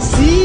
See?